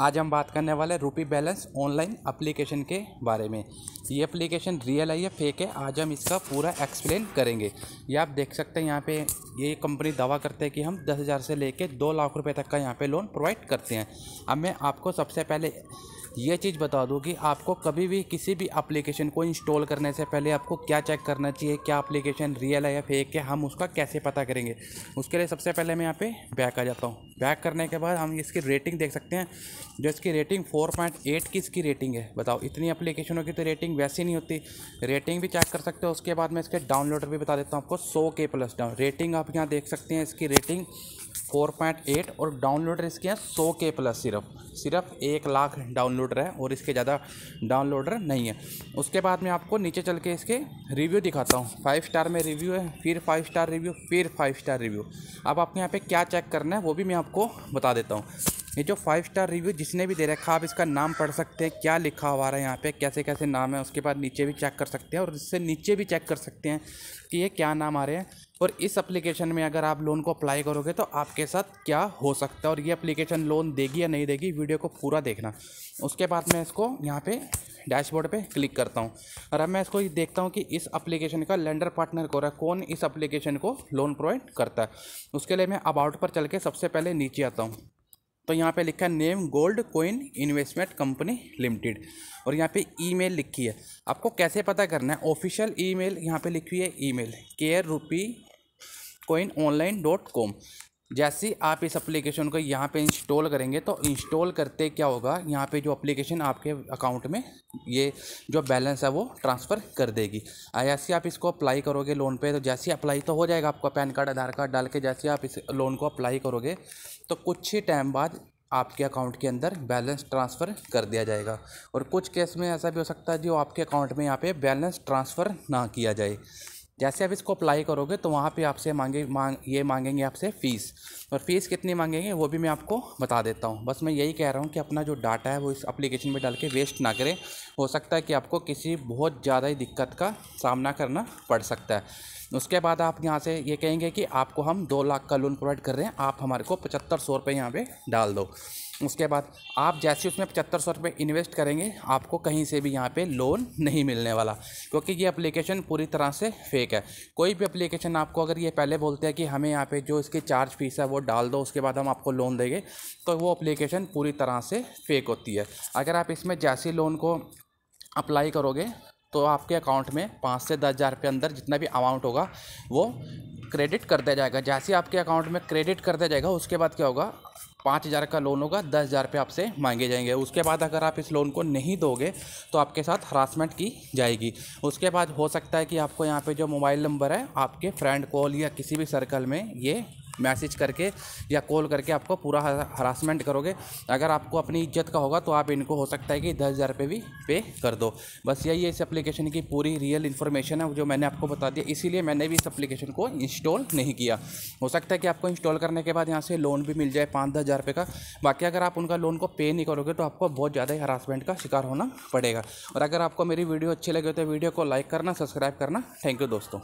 आज हम बात करने वाले रूपी बैलेंस ऑनलाइन एप्लीकेशन के बारे में। ये एप्लीकेशन रियल है, या फेक है, आज हम इसका पूरा एक्सप्लेन करेंगे। ये आप देख सकते हैं यहाँ पे ये कंपनी दावा करते हैं कि हम दस हज़ार से लेके दो लाख रुपए तक का यहाँ पे लोन प्रोवाइड करते हैं। अब मैं आपको सबसे पहले ये चीज़ बता दूँ कि आपको कभी भी किसी भी एप्लीकेशन को इंस्टॉल करने से पहले आपको क्या चेक करना चाहिए, क्या एप्लीकेशन रियल है या फेक है, हम उसका कैसे पता करेंगे? उसके लिए सबसे पहले मैं यहाँ पे बैक आ जाता हूँ। बैक करने के बाद हम इसकी रेटिंग देख सकते हैं। जो इसकी रेटिंग फोर पॉइंट एट की इसकी रेटिंग है, बताओ। इतनी एप्लीकेशनों की तो रेटिंग वैसी नहीं होती। रेटिंग भी चेक कर सकते हो, उसके बाद मैं इसके डाउनलोडर भी बता देता हूँ आपको, सौ के प्लस डाउन रेटिंग आप यहाँ देख सकते हैं इसकी रेटिंग फोर पॉइंट एट और डाउनलोडर इसके हैं सौ के प्लस सिर्फ़। सिर्फ़ एक लाख डाउनलोडर है और इसके ज़्यादा डाउनलोडर नहीं है। उसके बाद मैं आपको नीचे चल के इसके रिव्यू दिखाता हूँ। फाइव स्टार में रिव्यू है, फिर फाइव स्टार रिव्यू फिर फाइव स्टार रिव्यू अब आपके यहाँ पे क्या चेक करना है वो भी मैं आपको बता देता हूँ। ये जो फाइव स्टार रिव्यू जिसने भी दे रखा आप इसका नाम पढ़ सकते हैं, क्या लिखा हुआ है यहाँ पे, कैसे कैसे नाम है, उसके बाद नीचे भी चेक कर सकते हैं और इससे नीचे भी चेक कर सकते हैं कि ये क्या नाम आ रहे हैं। और इस एप्लीकेशन में अगर आप लोन को अप्लाई करोगे तो आपके साथ क्या हो सकता है और ये एप्लीकेशन लोन देगी या नहीं देगी वीडियो को पूरा देखना। उसके बाद मैं इसको यहाँ पे डैशबोर्ड पे क्लिक करता हूँ। और अब मैं इसको देखता हूँ कि इस एप्लीकेशन का लेंडर पार्टनर को रहा है, कौन इस एप्लीकेशन को लोन प्रोवाइड करता है। उसके लिए मैं अबाउट पर चल के सबसे पहले नीचे आता हूँ। तो यहाँ पे लिखा है name gold coin investment company limited और यहाँ पे ईमेल लिखी है। आपको कैसे पता करना है? ऑफिशियल ईमेल यहाँ पे लिखी है email care rupee coin online dot com जैसे आप इस एप्लीकेशन को यहाँ पे इंस्टॉल करेंगे तो इंस्टॉल करते क्या होगा? यहाँ पे जो एप्लीकेशन आपके अकाउंट में, ये जो बैलेंस है वो ट्रांसफ़र कर देगी। जैसे आप इसको अप्लाई करोगे लोन पे तो जैसे अप्लाई तो हो जाएगा आपका पैन कार्ड आधार कार्ड डाल के जैसे आप इस लोन को अप्लाई करोगे तो कुछ ही टाइम बाद आपके अकाउंट के अंदर बैलेंस ट्रांसफ़र कर दिया जाएगा। और कुछ केस में ऐसा भी हो सकता है जो आपके अकाउंट में यहाँ पे बैलेंस ट्रांसफ़र ना किया जाए। जैसे आप इसको अप्लाई करोगे तो वहाँ पे आपसे मांगे, मांग, ये मांगेंगे आपसे फ़ीस और फ़ीस कितनी मांगेंगे, वो भी मैं आपको बता देता हूँ। बस मैं यही कह रहा हूँ कि अपना जो डाटा है, वो इस एप्लीकेशन में डाल के वेस्ट ना करें। हो सकता है कि आपको किसी बहुत ज़्यादा ही दिक्कत का सामना करना पड़ सकता है। उसके बाद आप यहाँ से ये कहेंगे कि आपको हम दो लाख का लोन प्रोवाइड कर रहे हैं, आप हमारे को पचहत्तर सौ रुपये यहाँ पर डाल दो। उसके बाद आप जैसे उसमें पचहत्तर सौ रुपये इन्वेस्ट करेंगे, आपको कहीं से भी यहाँ पे लोन नहीं मिलने वाला, क्योंकि ये एप्लीकेशन पूरी तरह से फेक है। कोई भी एप्लीकेशन आपको अगर ये पहले बोलते हैं कि हमें यहाँ पे जो इसकी चार्ज फ़ीस है वो डाल दो, उसके बाद हम आपको लोन देंगे तो वो एप्लीकेशन पूरी तरह से फेक होती है। अगर आप इसमें जैसे लोन को अप्लाई करोगे तो आपके अकाउंट में पाँच से दस हज़ार अंदर जितना भी अमाउंट होगा, वो क्रेडिट कर दिया जाएगा। जैसे आपके अकाउंट में क्रेडिट कर दिया जाएगा, उसके बाद क्या होगा? पाँच हज़ार का लोन होगा, दस हज़ार रुपये आपसे मांगे जाएँगे। उसके बाद अगर आप इस लोन को नहीं दोगे तो आपके साथ हरासमेंट की जाएगी। उसके बाद हो सकता है कि आपको यहाँ पे जो मोबाइल नंबर है, आपके फ्रेंड कॉल या किसी भी सर्कल में ये मैसेज करके या कॉल करके आपको पूरा हरासमेंट करोगे। अगर आपको अपनी इज़्ज़त का होगा तो आप इनको, हो सकता है कि दस हज़ार रुपये भी पे कर दो। बस यही है इस एप्लीकेशन की पूरी रियल इन्फॉर्मेशन है, जो मैंने आपको बता दिया। इसीलिए मैंने भी इस एप्लीकेशन को इंस्टॉल नहीं किया। हो सकता है कि आपको इंस्टॉल करने के बाद यहाँ से लोन भी मिल जाए पाँच दस हज़ार रुपये का। बाकी अगर आप उनका लोन को पे नहीं करोगे तो आपको बहुत ज़्यादा ही हरासमेंट का शिकार होना पड़ेगा। और अगर आपको मेरी वीडियो अच्छी लगे तो वीडियो को लाइक करना सब्सक्राइब करना। थैंक यू दोस्तों।